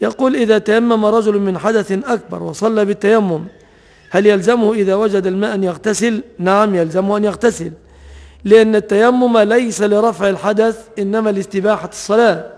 يقول إذا تيمم رجل من حدث أكبر وصلى بالتيمم هل يلزمه إذا وجد الماء أن يغتسل؟ نعم يلزمه أن يغتسل لأن التيمم ليس لرفع الحدث إنما لاستباحة الصلاة.